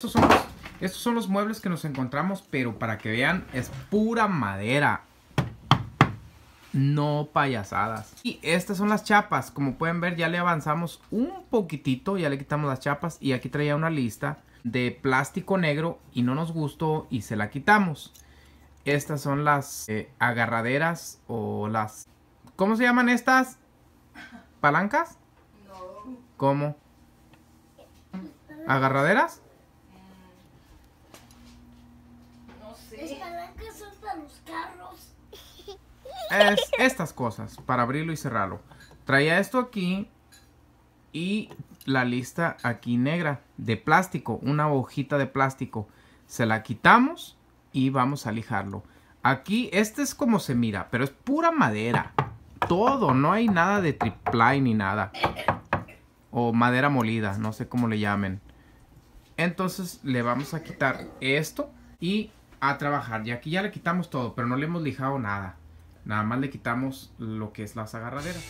Estos son, los, estos son los muebles que nos encontramos, pero para que vean, es pura madera. No payasadas. Y estas son las chapas. Como pueden ver, ya le avanzamos un poquitito. Ya le quitamos las chapas. Y aquí traía una lista de plástico negro. Y no nos gustó y se la quitamos. Estas son las eh, agarraderas o las... ¿Cómo se llaman estas? ¿Palancas? No. ¿Cómo? ¿Agarraderas? No Las sé. palancas son para los carros. Es estas cosas para abrirlo y cerrarlo. Traía esto aquí y la lista aquí negra de plástico, una hojita de plástico. Se la quitamos y vamos a lijarlo. Aquí, este es como se mira, pero es pura madera. Todo, no hay nada de triplay ni nada. O madera molida, no sé cómo le llamen. Entonces le vamos a quitar esto y a trabajar. Y aquí ya le quitamos todo, pero no le hemos lijado nada. Nada más le quitamos lo que es las agarraderas.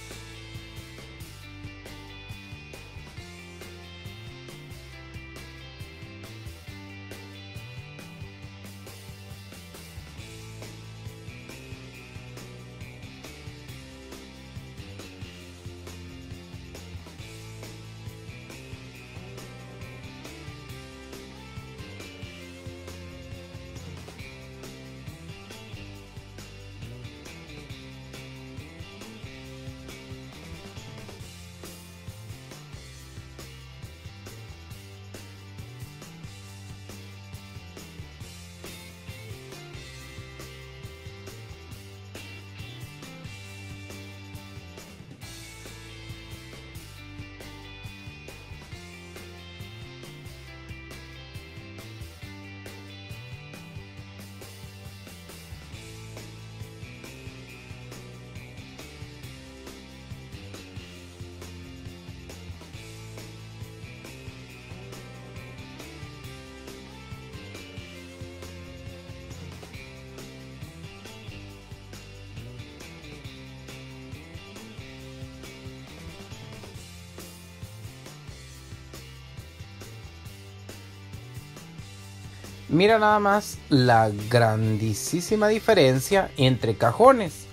Mira nada más la grandísima diferencia entre cajones.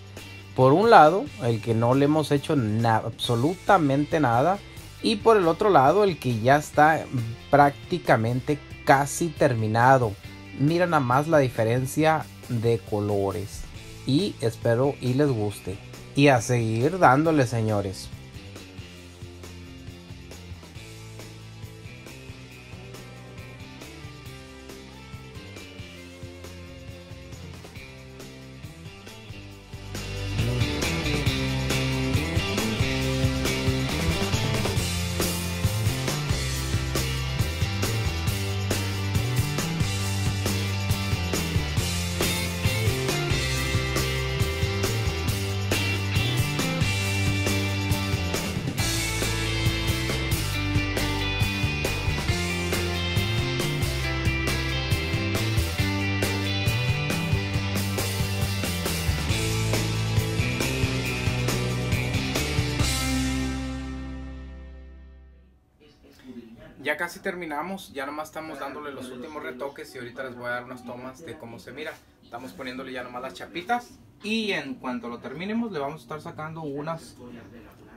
Por un lado, el que no le hemos hecho absolutamente nada. Y por el otro lado, el que ya está prácticamente casi terminado. Mira nada más la diferencia de colores. Y espero y les guste. Y a seguir dándole, señores. Ya casi terminamos, ya nomás estamos dándole los últimos retoques y ahorita les voy a dar unas tomas de cómo se mira. Estamos poniéndole ya nomás las chapitas y en cuanto lo terminemos le vamos a estar sacando unas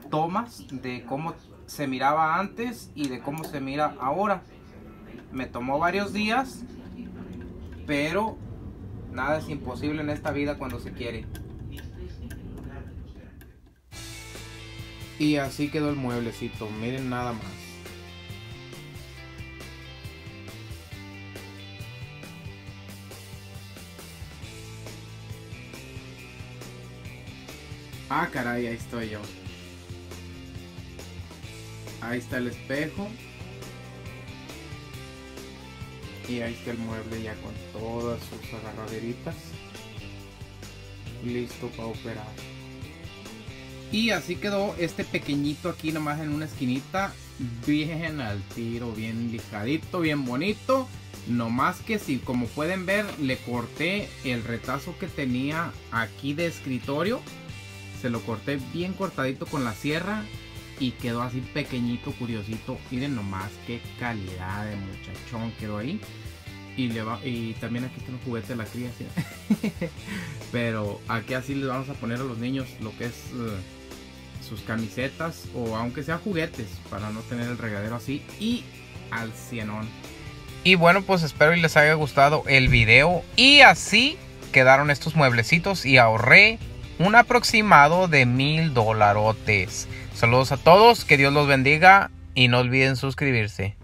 tomas de cómo se miraba antes y de cómo se mira ahora. Me tomó varios días, pero nada es imposible en esta vida cuando se quiere. Y así quedó el mueblecito, miren nada más. Ah, caray, ahí estoy yo. Ahí está el espejo. Y ahí está el mueble ya con todas sus agarraderitas. Listo para operar. Y así quedó este pequeñito aquí nomás en una esquinita. Bien al tiro, bien lijadito, bien bonito. No más que si como pueden ver le corté el retazo que tenía aquí de escritorio. Se lo corté bien cortadito con la sierra. y quedó así pequeñito, curiosito. Miren nomás qué calidad de muchachón quedó ahí. Y, y también aquí están los juguetes de la cría. Pero aquí así les vamos a poner a los niños lo que es eh, sus camisetas o aunque sea juguetes para no tener el regadero así y al cienón. Y bueno, pues espero y les haya gustado el video. Y así quedaron estos mueblecitos y ahorré un aproximado de mil dolarotes. Saludos a todos, que Dios los bendiga y no olviden suscribirse.